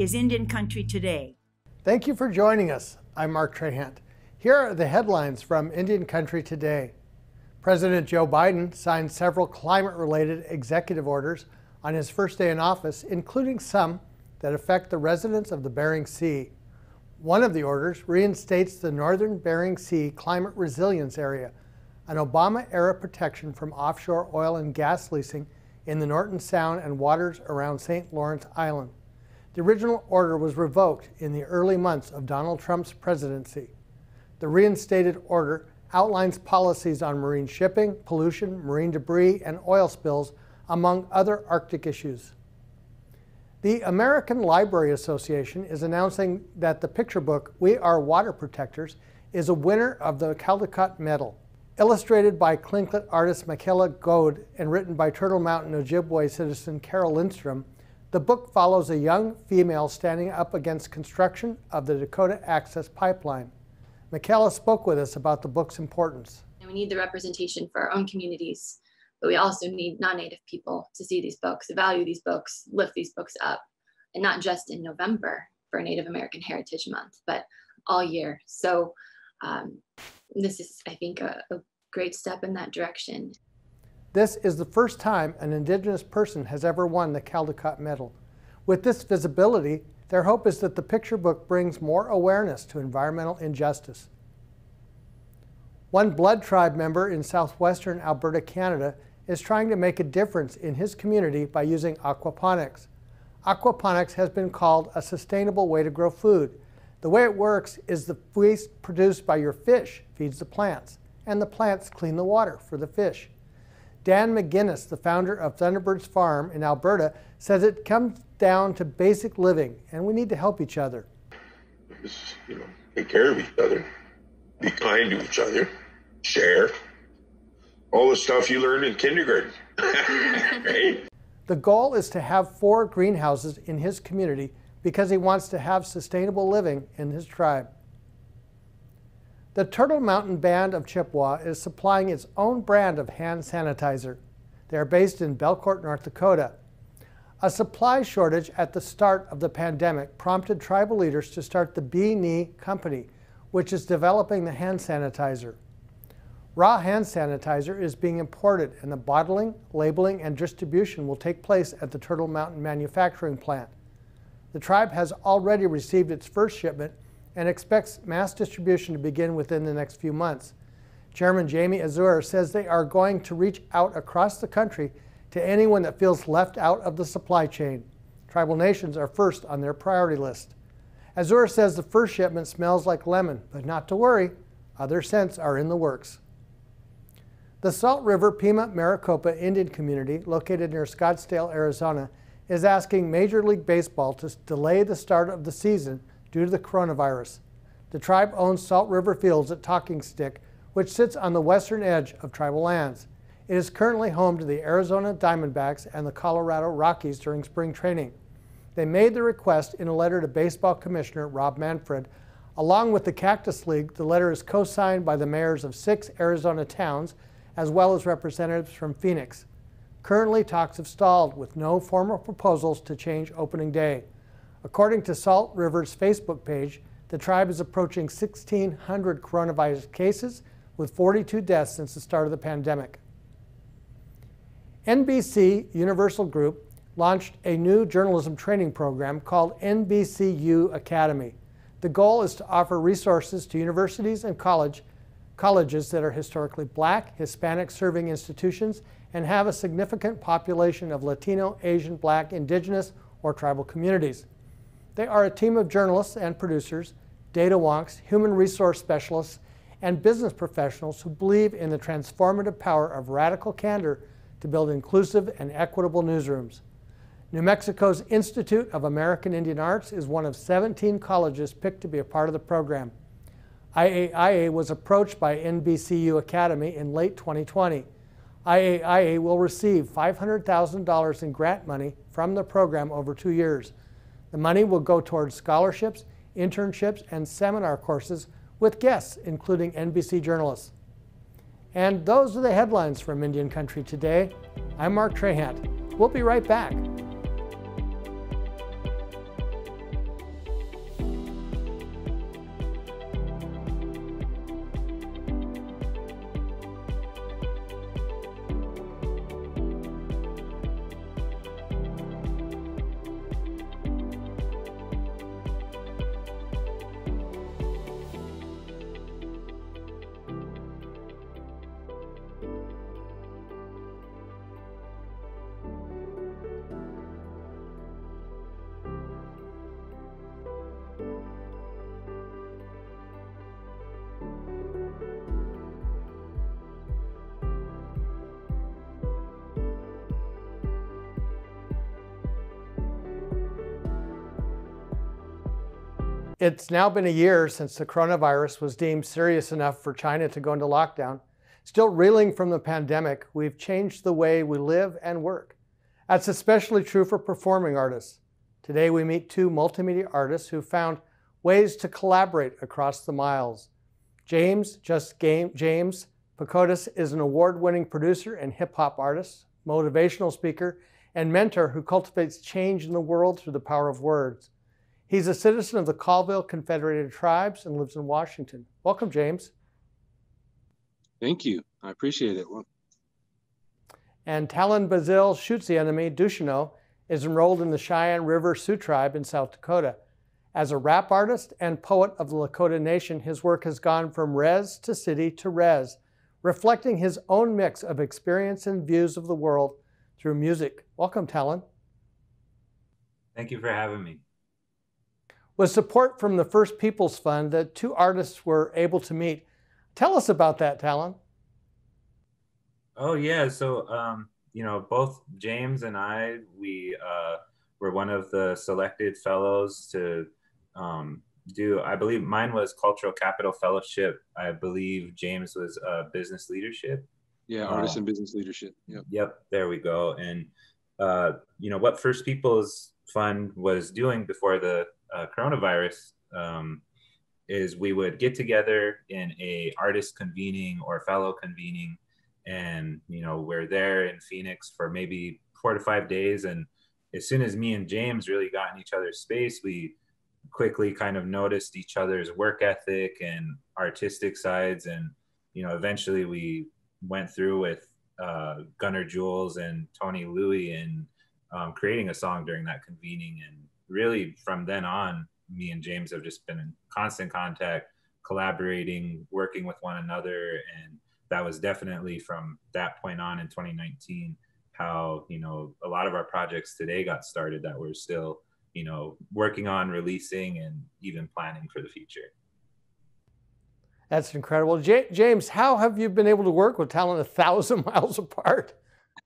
Is Indian Country Today. Thank you for joining us. I'm Mark Trahant. Here are the headlines from Indian Country Today. President Joe Biden signed several climate related executive orders on his first day in office, including some that affect the residents of the Bering Sea. One of the orders reinstates the Northern Bering Sea Climate Resilience Area, an Obama era protection from offshore oil and gas leasing in the Norton Sound and waters around St. Lawrence Island. The original order was revoked in the early months of Donald Trump's presidency. The reinstated order outlines policies on marine shipping, pollution, marine debris, and oil spills, among other Arctic issues. The American Library Association is announcing that the picture book, We Are Water Protectors, is a winner of the Caldecott Medal. Illustrated by Tlingit artist Michaela Goade and written by Turtle Mountain Ojibwe citizen Carole Lindstrom, the book follows a young female standing up against construction of the Dakota Access Pipeline. Michaela spoke with us about the book's importance. We need the representation for our own communities, but we also need non-native people to see these books, value these books, lift these books up, and not just in November for Native American Heritage Month, but all year. So um, this is, I think, a, a great step in that direction. This is the first time an Indigenous person has ever won the Caldecott Medal. With this visibility, their hope is that the picture book brings more awareness to environmental injustice. One Blood Tribe member in southwestern Alberta, Canada, is trying to make a difference in his community by using aquaponics. Aquaponics has been called a sustainable way to grow food. The way it works is the waste produced by your fish feeds the plants, and the plants clean the water for the fish. Dan McGinnis, the founder of Thunderbirds Farm in Alberta, says it comes down to basic living and we need to help each other. Just, you know, take care of each other, be kind to each other, share. All the stuff you learned in kindergarten. right? The goal is to have four greenhouses in his community because he wants to have sustainable living in his tribe. The Turtle Mountain Band of Chippewa is supplying its own brand of hand sanitizer. They are based in Belcourt, North Dakota. A supply shortage at the start of the pandemic prompted tribal leaders to start the Be Knee Company, which is developing the hand sanitizer. Raw hand sanitizer is being imported, and the bottling, labeling, and distribution will take place at the Turtle Mountain manufacturing plant. The tribe has already received its first shipment and expects mass distribution to begin within the next few months. Chairman Jamie Azure says they are going to reach out across the country to anyone that feels left out of the supply chain. Tribal nations are first on their priority list. Azure says the first shipment smells like lemon, but not to worry, other scents are in the works. The Salt River Pima Maricopa Indian community, located near Scottsdale, Arizona, is asking Major League Baseball to delay the start of the season due to the coronavirus. The tribe owns Salt River Fields at Talking Stick, which sits on the western edge of tribal lands. It is currently home to the Arizona Diamondbacks and the Colorado Rockies during spring training. They made the request in a letter to Baseball Commissioner Rob Manfred. Along with the Cactus League, the letter is co signed by the mayors of six Arizona towns, as well as representatives from Phoenix. Currently, talks have stalled with no formal proposals to change opening day. According to Salt River's Facebook page, the tribe is approaching 1,600 coronavirus cases with 42 deaths since the start of the pandemic. NBC Universal Group launched a new journalism training program called NBCU Academy. The goal is to offer resources to universities and college, colleges that are historically black, Hispanic serving institutions, and have a significant population of Latino, Asian, black, indigenous, or tribal communities. They are a team of journalists and producers, data wonks, human resource specialists, and business professionals who believe in the transformative power of radical candor to build inclusive and equitable newsrooms. New Mexico's Institute of American Indian Arts is one of 17 colleges picked to be a part of the program. IAIA was approached by NBCU Academy in late 2020. IAIA will receive $500,000 in grant money from the program over two years. The money will go towards scholarships, internships, and seminar courses with guests, including NBC journalists. And those are the headlines from Indian Country today. I'm Mark Trahant. We'll be right back. It's now been a year since the coronavirus was deemed serious enough for China to go into lockdown. Still reeling from the pandemic, we've changed the way we live and work. That's especially true for performing artists. Today we meet two multimedia artists who found ways to collaborate across the miles. James, just game, James Pakootas is an award-winning producer and hip-hop artist, motivational speaker, and mentor who cultivates change in the world through the power of words. He's a citizen of the Colville Confederated Tribes and lives in Washington. Welcome, James. Thank you. I appreciate it. Well, and Talon Bazille shoots the enemy, Ducheneaux is enrolled in the Cheyenne River Sioux Tribe in South Dakota. As a rap artist and poet of the Lakota Nation, his work has gone from res to city to res, reflecting his own mix of experience and views of the world through music. Welcome, Talon. Thank you for having me. With support from the First Peoples Fund, the two artists were able to meet. Tell us about that, Talon. Oh yeah, so um, you know, both James and I, we uh, were one of the selected fellows to um, do. I believe mine was Cultural Capital Fellowship. I believe James was uh, Business Leadership. Yeah, artist uh, and business leadership. Yep. Yep. There we go. And uh, you know what First Peoples Fund was doing before the uh, coronavirus um, is we would get together in a artist convening or fellow convening, and you know we're there in Phoenix for maybe four to five days. And as soon as me and James really got in each other's space, we quickly kind of noticed each other's work ethic and artistic sides and you know eventually we went through with uh, Gunnar Jules and Tony Louie and um, creating a song during that convening. And really, from then on, me and James have just been in constant contact, collaborating, working with one another. And that was definitely from that point on in 2019 how you know a lot of our projects today got started that we're still you know working on releasing and even planning for the future that's incredible. J- James, how have you been able to work with Talon a thousand miles apart?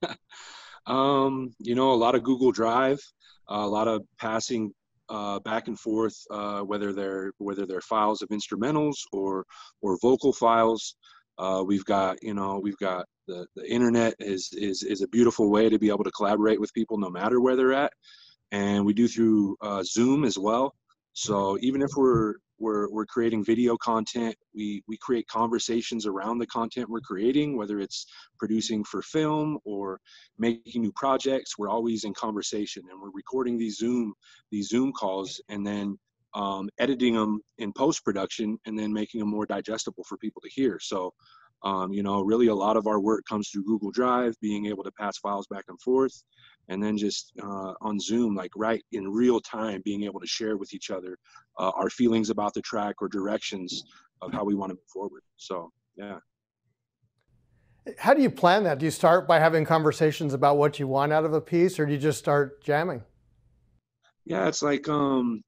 um, you know, a lot of Google Drive, a lot of passing uh, back and forth, uh, whether they're whether they're files of instrumentals or or vocal files. Uh, we've got you know we've got the, the internet is is is a beautiful way to be able to collaborate with people no matter where they're at, and we do through uh, Zoom as well. So even if we're we're, we're creating video content. We, we create conversations around the content we're creating, whether it's producing for film or making new projects. We're always in conversation and we're recording these Zoom, these Zoom calls and then um, editing them in post production and then making them more digestible for people to hear. So, um, you know, really a lot of our work comes through Google Drive, being able to pass files back and forth and then just uh, on Zoom, like right in real time, being able to share with each other uh, our feelings about the track or directions of how we want to move forward. So, yeah. How do you plan that? Do you start by having conversations about what you want out of a piece, or do you just start jamming? Yeah, it's like um,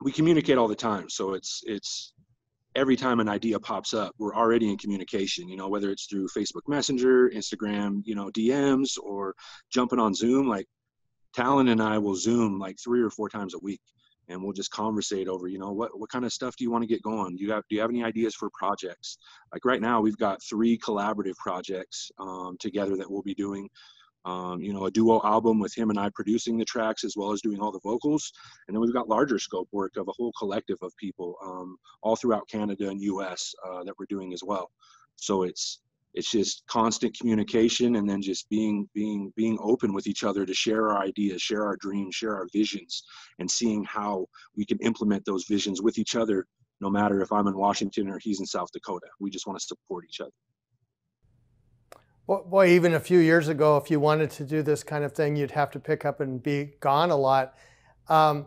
we communicate all the time, so it's it's every time an idea pops up, we're already in communication, you know, whether it's through Facebook Messenger, Instagram, you know, DMs or jumping on Zoom, like Talon and I will Zoom like three or four times a week and we'll just conversate over, you know, what, what kind of stuff do you want to get going? Do you have, do you have any ideas for projects? Like right now, we've got three collaborative projects um, together that we'll be doing um, you know, a duo album with him and I producing the tracks as well as doing all the vocals. And then we've got larger scope work of a whole collective of people um, all throughout Canada and US uh, that we're doing as well. So it's it's just constant communication and then just being being being open with each other to share our ideas, share our dreams, share our visions, and seeing how we can implement those visions with each other, no matter if I'm in Washington or he's in South Dakota. We just want to support each other. Boy, even a few years ago, if you wanted to do this kind of thing, you'd have to pick up and be gone a lot. Um,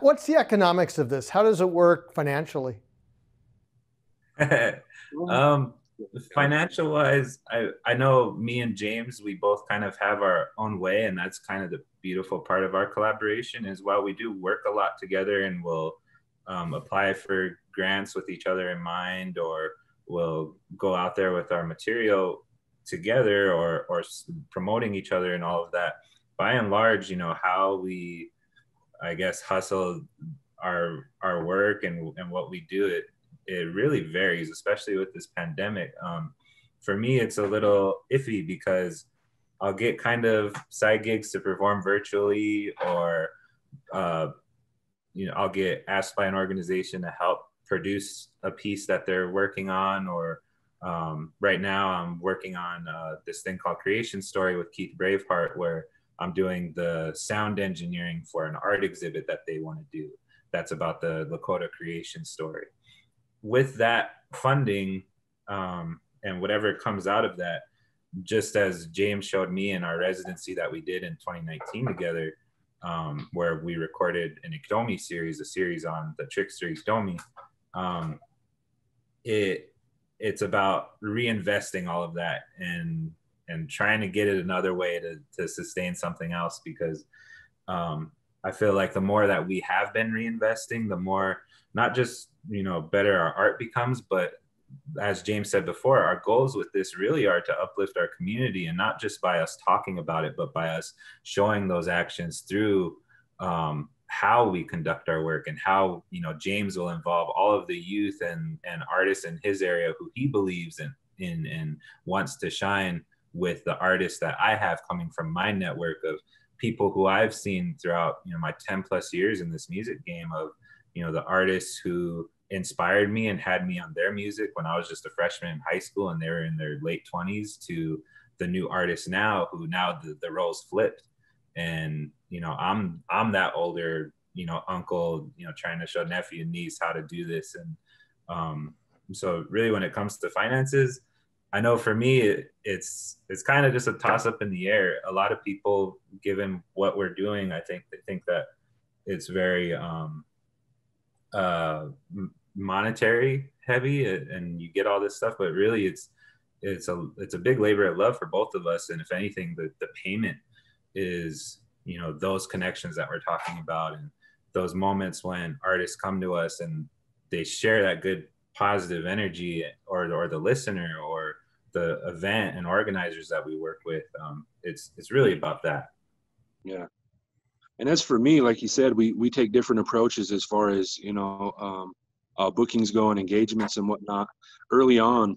what's the economics of this? How does it work financially? um, financial wise, I, I know me and James, we both kind of have our own way, and that's kind of the beautiful part of our collaboration is while we do work a lot together and we'll um, apply for grants with each other in mind or we'll go out there with our material together or or promoting each other and all of that by and large you know how we i guess hustle our our work and and what we do, it it really varies, especially with this pandemic. Um, for me, it's a little iffy because I'll get kind of side gigs to perform virtually, or uh, you know, I'll get asked by an organization to help produce a piece that they're working on, or um, right now I'm working on uh, this thing called Creation Story with Keith Braveheart, where I'm doing the sound engineering for an art exhibit that they want to do. That's about the Lakota creation story. With that funding um, and whatever comes out of that, just as James showed me in our residency that we did in 2019 together, um, where we recorded an Iktomi series, a series on the trickster Iktomi, um, it it's about reinvesting all of that and and trying to get it another way to to sustain something else because um, I feel like the more that we have been reinvesting, the more not just you know better our art becomes, but as James said before, our goals with this really are to uplift our community and not just by us talking about it, but by us showing those actions through um, how we conduct our work and how you know James will involve all of the youth and and artists in his area who he believes in in and wants to shine with the artists that I have coming from my network of people who I've seen throughout you know my 10 plus years in this music game of you know the artists who inspired me and had me on their music when I was just a freshman in high school and they were in their late 20s to the new artists now who now the, the roles flipped and you know i'm i'm that older you know uncle you know trying to show nephew and niece how to do this. And um so really when it comes to finances i know for me it, it's it's kind of just a toss up in the air. A lot of people given what we're doing i think they think that it's very um uh monetary heavy and you get all this stuff but really it's it's a it's a big labor of love for both of us. And if anything the, the payment is you know those connections that we're talking about and those moments when artists come to us and they share that good positive energy or or the listener or the event and organizers that we work with um, it's it's really about that. Yeah. And as for me like you said we we take different approaches as far as you know um, uh, bookings go and engagements and whatnot. Early on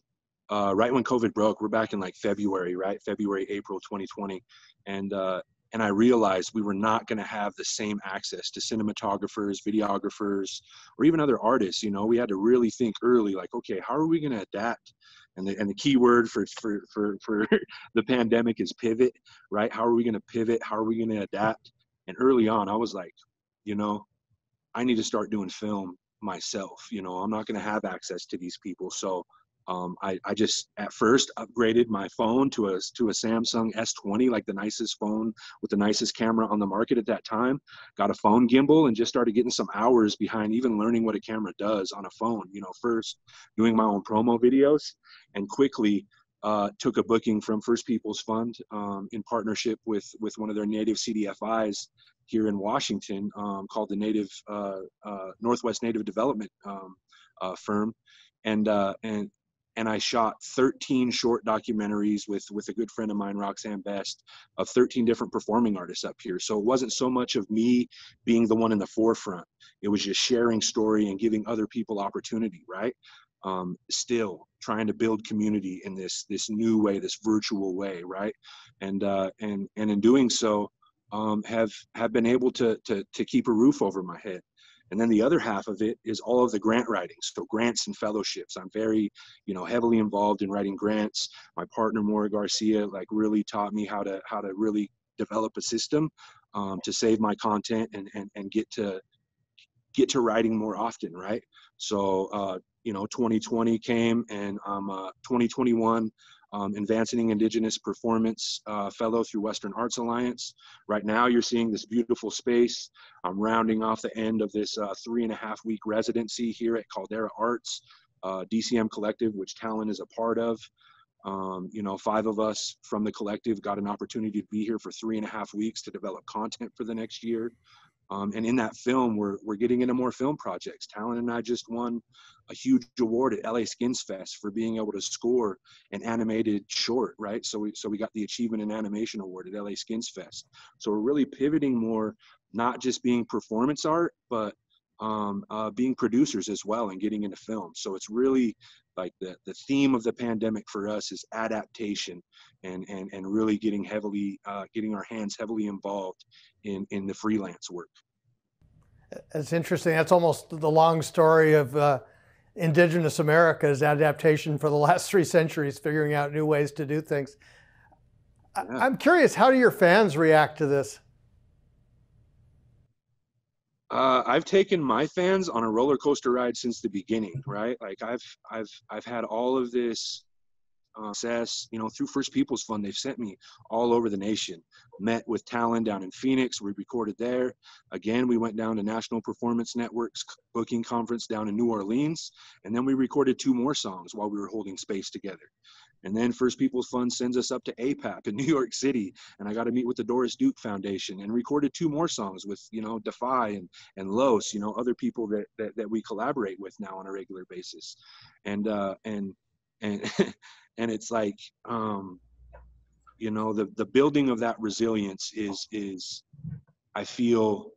uh, right when covid broke we're back in like february right february april 2020 and uh, and I realized we were not going to have the same access to cinematographers, videographers, or even other artists. You know, we had to really think early, like, okay, how are we going to adapt? And the and the key word for for for for the pandemic is pivot, right? How are we going to pivot? How are we going to adapt? And early on, I was like, you know, I need to start doing film myself. You know, I'm not going to have access to these people, so um, I, I just at first upgraded my phone to a to a Samsung S20, like the nicest phone with the nicest camera on the market at that time. Got a phone gimbal and just started getting some hours behind even learning what a camera does on a phone. You know, first doing my own promo videos, and quickly uh, took a booking from First People's Fund um, in partnership with with one of their native CDFIs here in Washington um, called the Native uh, uh, Northwest Native Development um, uh, firm, and uh, and and I shot 13 short documentaries with with a good friend of mine, Roxanne Best, of 13 different performing artists up here. So it wasn't so much of me being the one in the forefront. It was just sharing story and giving other people opportunity, right? Um, still trying to build community in this this new way, this virtual way, right? And uh, and and in doing so, um, have have been able to to to keep a roof over my head and then the other half of it is all of the grant writing. So grants and fellowships. I'm very, you know, heavily involved in writing grants. My partner Maura Garcia like really taught me how to how to really develop a system um, to save my content and, and and get to get to writing more often, right? So uh, you know, 2020 came and um, uh, 2021 um, advancing Indigenous Performance uh, Fellow through Western Arts Alliance. Right now, you're seeing this beautiful space. I'm rounding off the end of this uh, three and a half week residency here at Caldera Arts, uh, DCM Collective, which Talon is a part of. Um, you know, five of us from the collective got an opportunity to be here for three and a half weeks to develop content for the next year. Um, and in that film, we're, we're getting into more film projects. Talon and I just won a huge award at LA Skins Fest for being able to score an animated short, right? So we, so we got the Achievement in Animation Award at LA Skins Fest. So we're really pivoting more, not just being performance art, but um, uh, being producers as well and getting into film. So it's really like the, the theme of the pandemic for us is adaptation and, and, and really getting heavily, uh, getting our hands heavily involved in, in the freelance work. That's interesting. That's almost the long story of uh, indigenous America's adaptation for the last three centuries, figuring out new ways to do things. Yeah. I'm curious, how do your fans react to this? Uh, I've taken my fans on a roller coaster ride since the beginning, right? Like I've I've I've had all of this uh, success, you know, through First People's Fund. They've sent me all over the nation. Met with Talon down in Phoenix. We recorded there. Again, we went down to National Performance Network's booking conference down in New Orleans, and then we recorded two more songs while we were holding space together. And then First People's Fund sends us up to APAP in New York City, and I got to meet with the Doris Duke Foundation and recorded two more songs with you know Defy and and Los, you know other people that that, that we collaborate with now on a regular basis, and uh, and and and it's like um, you know the the building of that resilience is is I feel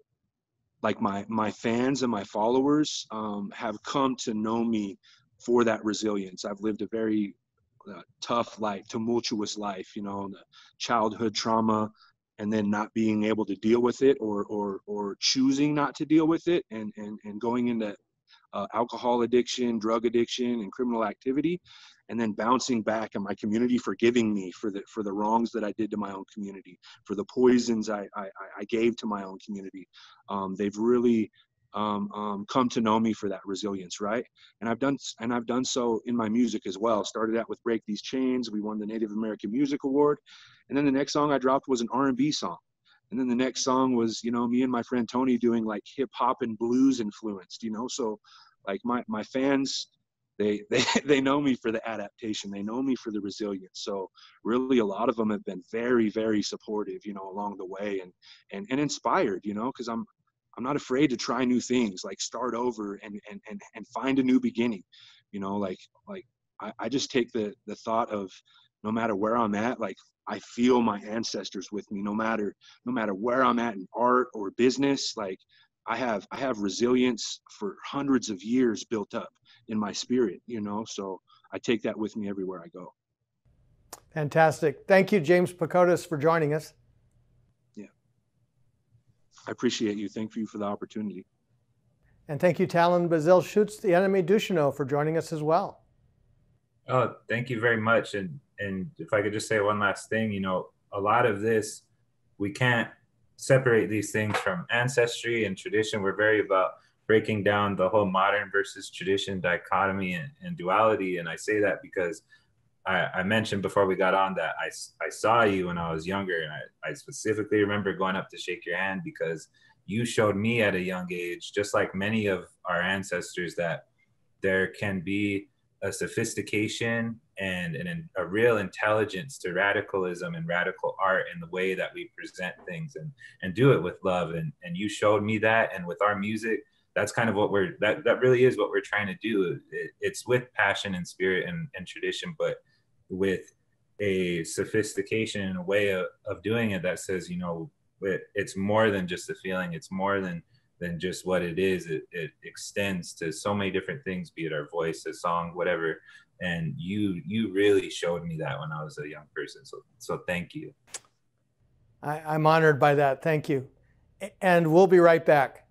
like my my fans and my followers um, have come to know me for that resilience. I've lived a very uh, tough life, tumultuous life, you know, the childhood trauma, and then not being able to deal with it, or or or choosing not to deal with it, and and and going into uh, alcohol addiction, drug addiction, and criminal activity, and then bouncing back and my community forgiving me for the for the wrongs that I did to my own community, for the poisons I I, I gave to my own community. Um, they've really um, um, come to know me for that resilience, right? And I've done and I've done so in my music as well. Started out with "Break These Chains." We won the Native American Music Award, and then the next song I dropped was an R&B song. And then the next song was, you know, me and my friend Tony doing like hip hop and blues influenced, you know. So, like my my fans, they they they know me for the adaptation. They know me for the resilience. So really, a lot of them have been very very supportive, you know, along the way and and and inspired, you know, because I'm I'm not afraid to try new things, like start over and and and, and find a new beginning. You know, like like I, I just take the the thought of no matter where I'm at, like I feel my ancestors with me, no matter no matter where I'm at in art or business. Like I have I have resilience for hundreds of years built up in my spirit, you know. So I take that with me everywhere I go. Fantastic. Thank you, James Pakootas, for joining us. Yeah. I appreciate you. Thank you for the opportunity. And thank you, Talon Bazille Shoots, the enemy Ducheneaux, for joining us as well. Oh, thank you very much. And and if I could just say one last thing, you know, a lot of this, we can't separate these things from ancestry and tradition. We're very about breaking down the whole modern versus tradition dichotomy and, and duality. And I say that because I, I, mentioned before we got on that I, I saw you when I was younger, and I, I specifically remember going up to shake your hand because you showed me at a young age, just like many of our ancestors, that there can be a sophistication and an, a real intelligence to radicalism and radical art and the way that we present things and, and do it with love. And, and you showed me that. And with our music, that's kind of what we're, that, that really is what we're trying to do. It, it's with passion and spirit and, and tradition, but with a sophistication and a way of, of doing it that says, you know, it, it's more than just a feeling. It's more than than just what it is. It, it extends to so many different things, be it our voice, a song, whatever. And you you really showed me that when I was a young person. So so thank you. I, I'm honored by that. Thank you. And we'll be right back.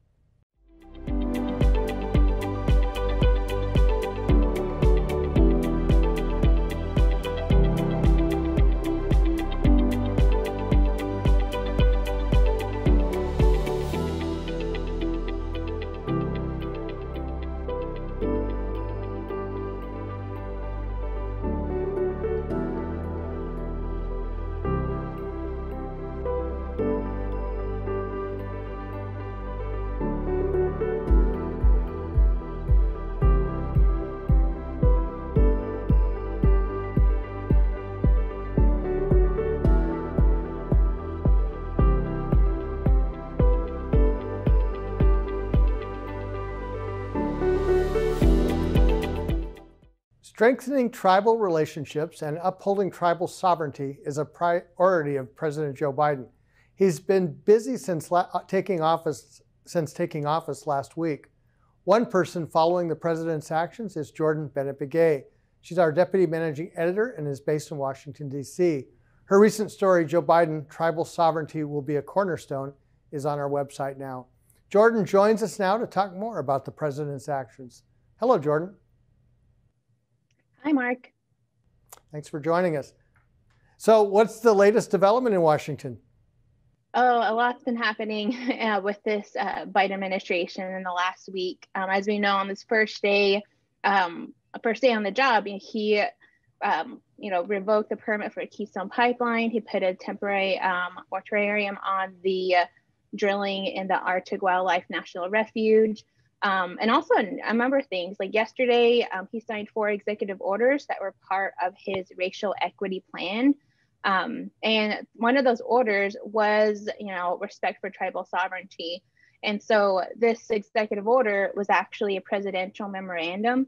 Strengthening tribal relationships and upholding tribal sovereignty is a priority of President Joe Biden. He's been busy since uh, taking office since taking office last week, One person following the president's actions is Jourdan Bennett Begaye. She's our deputy managing editor and is based in Washington, D.C. Her recent story, Joe Biden, Tribal Sovereignty Will Be a Cornerstone, is on our website now. Jourdan joins us now to talk more about the president's actions. Hello, Jourdan. Hi, Mark. Thanks for joining us. So, what's the latest development in Washington? Oh, a lot's been happening uh, with this uh, Biden administration in the last week. Um, as we know, on this first day, um, first day on the job, he, um, you know, revoked the permit for a Keystone Pipeline. He put a temporary um, moratorium on the uh, drilling in the Arctic Wildlife National Refuge. Um, and also a number of things like yesterday, um, he signed four executive orders that were part of his racial equity plan. Um, and one of those orders was, you know, respect for tribal sovereignty. And so this executive order was actually a presidential memorandum,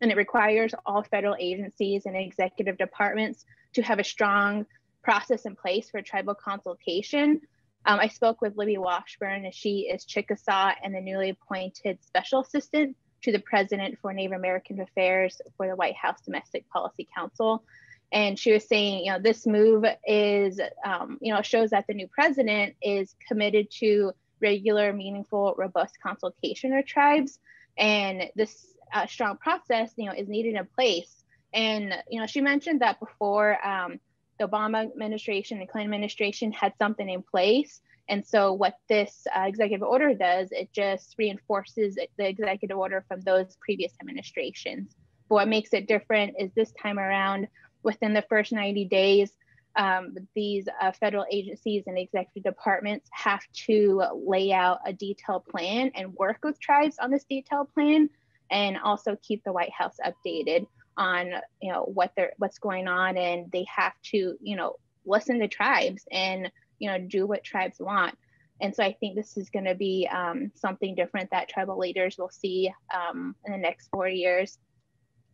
and it requires all federal agencies and executive departments to have a strong process in place for tribal consultation um, I spoke with Libby Washburn, and she is Chickasaw and the newly appointed special assistant to the president for Native American Affairs for the White House Domestic Policy Council. And she was saying, you know, this move is, um, you know, shows that the new president is committed to regular, meaningful, robust consultation with tribes. And this uh, strong process, you know, is needed in place. And, you know, she mentioned that before um, the Obama administration and Clinton administration had something in place. And so, what this uh, executive order does, it just reinforces the executive order from those previous administrations. But what makes it different is this time around, within the first 90 days, um, these uh, federal agencies and executive departments have to lay out a detailed plan and work with tribes on this detailed plan and also keep the White House updated on you know what they're what's going on and they have to you know listen to tribes and you know do what tribes want. And so i think this is going to be um, something different that tribal leaders will see um, in the next four years.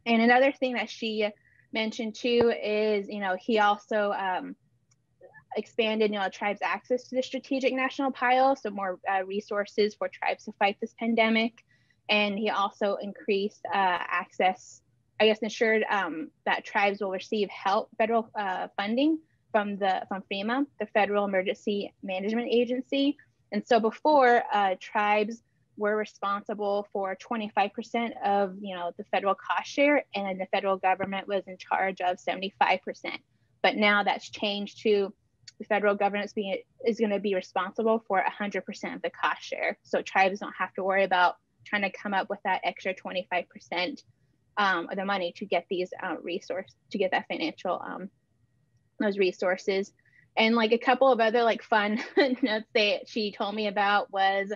And another thing that she mentioned too is you know he also um, expanded you know tribes access to the strategic national pile so more uh, resources for tribes to fight this pandemic. And he also increased uh, access I guess, ensured um, that tribes will receive help, federal uh, funding from the from FEMA, the Federal Emergency Management Agency. And so before, uh, tribes were responsible for 25% of you know the federal cost share, and the federal government was in charge of 75%. But now that's changed to the federal government being, is going to be responsible for 100% of the cost share. So tribes don't have to worry about trying to come up with that extra 25% um, the money to get these uh, resource to get that financial um, those resources. And like a couple of other like fun notes that she told me about was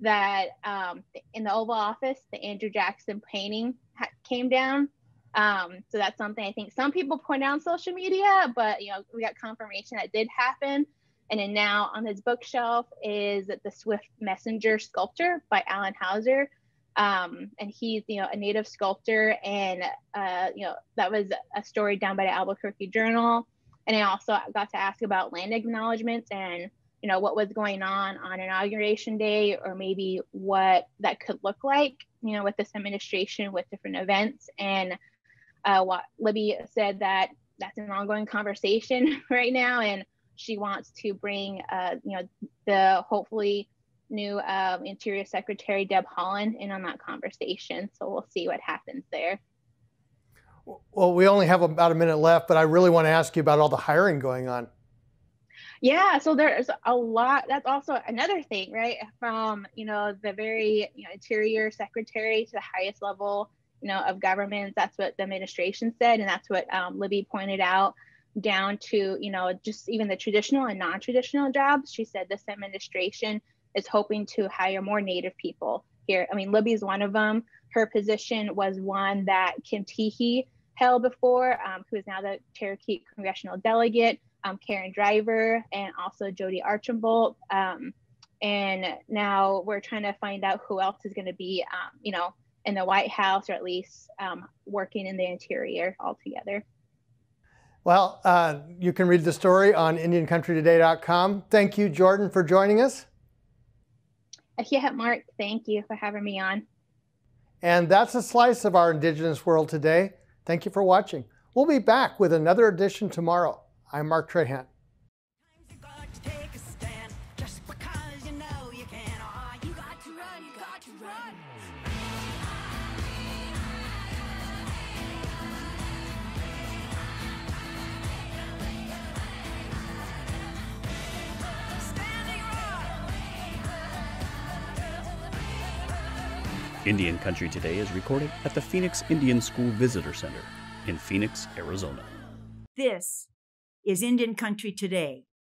that um, in the oval office the andrew jackson painting ha- came down. Um, so that's something i think some people point out on social media but you know we got confirmation that did happen. And then now on his bookshelf is the swift messenger sculpture by allan houser um, and he's you know a native sculptor. And uh, you know that was a story done by the albuquerque journal. And i also got to ask about land acknowledgements and you know what was going on on inauguration day or maybe what that could look like you know with this administration with different events. And uh, what libby said that that's an ongoing conversation right now. And she wants to bring uh, you know the hopefully new um, Interior Secretary Deb Haaland in on that conversation. So we'll see what happens there. Well, we only have about a minute left, but I really want to ask you about all the hiring going on. Yeah, so there's a lot. That's also another thing, right? From you know the very you know, interior secretary to the highest level, you know, of government. That's what the administration said, and that's what um, Libby pointed out. Down to you know just even the traditional and non-traditional jobs. She said this administration is hoping to hire more Native people here. I mean, Libby's one of them. Her position was one that Kim Teehee held before, um, who is now the Cherokee congressional delegate, um, Karen Diver, and also Jodi Archambault. Um, and now we're trying to find out who else is going to be, um, you know, in the White House or at least um, working in the interior altogether. Well, uh, you can read the story on IndianCountryToday.com. Thank you, Jourdan, for joining us. Yeah, Mark, thank you for having me on. And that's a slice of our Indigenous world today. Thank you for watching. We'll be back with another edition tomorrow. I'm Mark Trahant. Indian Country Today is recorded at the Phoenix Indian School Visitor Center in Phoenix, Arizona. This is Indian Country Today.